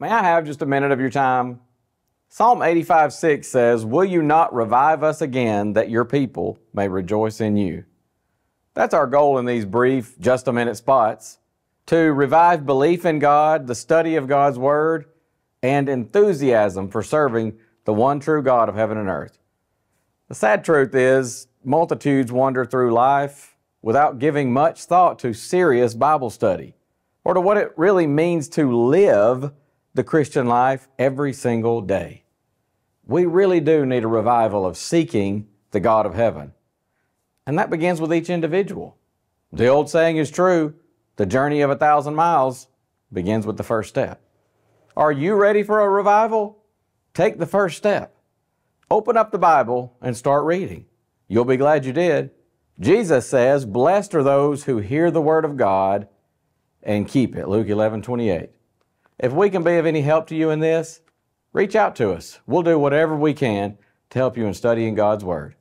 May I have just a minute of your time? Psalm 85 6 says, Will you not revive us again that your people may rejoice in you? That's our goal in these brief, just a minute spots to revive belief in God, the study of God's Word, and enthusiasm for serving the one true God of heaven and earth. The sad truth is, multitudes wander through life without giving much thought to serious Bible study or to what it really means to live the Christian life every single day. We really do need a revival of seeking the God of heaven. And that begins with each individual. The old saying is true the journey of a thousand miles begins with the first step. Are you ready for a revival? Take the first step. Open up the Bible and start reading. You'll be glad you did. Jesus says, Blessed are those who hear the word of God and keep it. Luke 11 28. If we can be of any help to you in this, reach out to us. We'll do whatever we can to help you in studying God's Word.